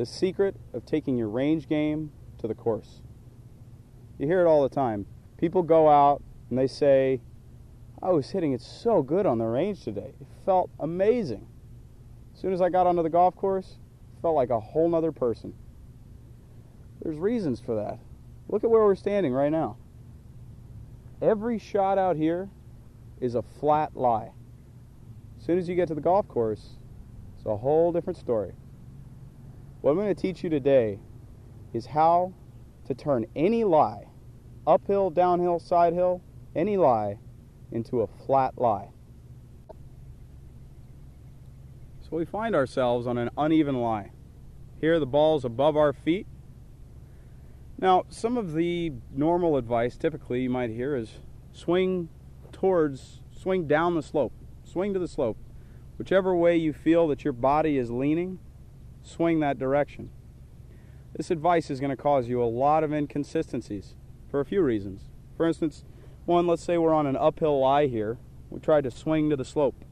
The secret of taking your range game to the course. You hear it all the time. People go out and they say, I was hitting it so good on the range today. It felt amazing. As soon as I got onto the golf course, it felt like a whole nother person. There's reasons for that. Look at where we're standing right now. Every shot out here is a flat lie. As soon as you get to the golf course, it's a whole different story. What I'm going to teach you today is how to turn any lie, uphill, downhill, side hill, any lie, into a flat lie. So we find ourselves on an uneven lie. Here the ball's above our feet. Now, some of the normal advice typically you might hear is swing towards, swing down the slope, swing to the slope. Whichever way you feel that your body is leaning, swing that direction. This advice is going to cause you a lot of inconsistencies for a few reasons. For instance, one, let's say we're on an uphill lie here. We tried to swing to the slope.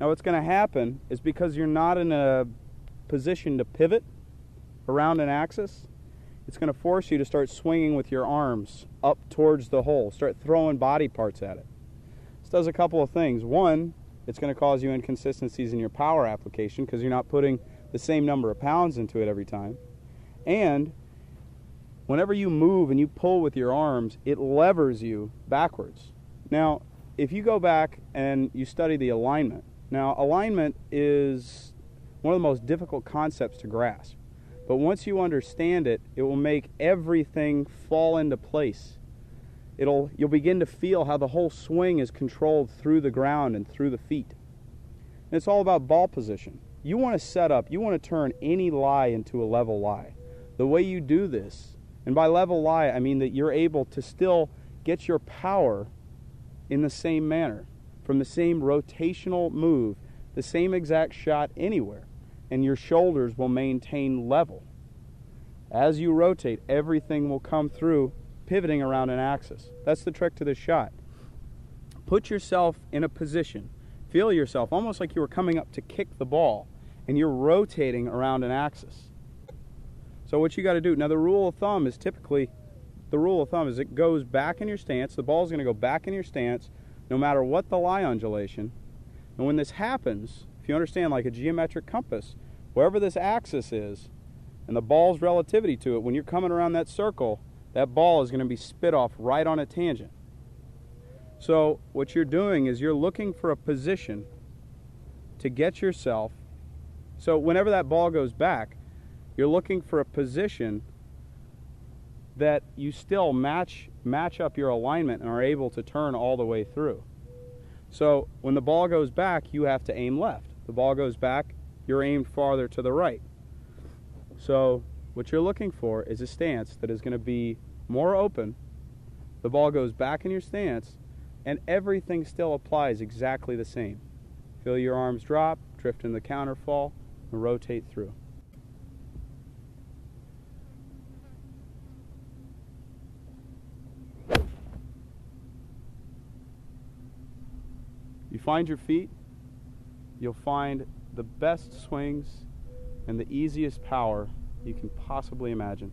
Now, what's going to happen is because you're not in a position to pivot around an axis, it's going to force you to start swinging with your arms up towards the hole, start throwing body parts at it. This does a couple of things. One, it's going to cause you inconsistencies in your power application because you're not putting the same number of pounds into it every time. And whenever you move and you pull with your arms, it levers you backwards. Now, if you go back and you study the alignment, now alignment is one of the most difficult concepts to grasp. But once you understand it, it will make everything fall into place. It'll you'll begin to feel how the whole swing is controlled through the ground and through the feet. And it's all about ball position. You want to set up, you want to turn any lie into a level lie. The way you do this, and by level lie, I mean that you're able to still get your power in the same manner, from the same rotational move, the same exact shot anywhere, and your shoulders will maintain level. As you rotate, everything will come through pivoting around an axis. That's the trick to this shot. Put yourself in a position Feel yourself almost like you were coming up to kick the ball and you're rotating around an axis. So what you got to do, now the rule of thumb is typically, the rule of thumb is it goes back in your stance, the ball's going to go back in your stance no matter what the lie undulation. And when this happens, if you understand like a geometric compass, wherever this axis is and the ball's relativity to it, when you're coming around that circle, that ball is going to be spit off right on a tangent. So what you're doing is you're looking for a position to get yourself. So whenever that ball goes back, you're looking for a position that you still match match up your alignment and are able to turn all the way through. So when the ball goes back, you have to aim left. The ball goes back, you're aimed farther to the right. So what you're looking for is a stance that is going to be more open. The ball goes back in your stance and everything still applies exactly the same. Feel your arms drop, drift in the counterfall, and rotate through. You find your feet, you'll find the best swings and the easiest power you can possibly imagine.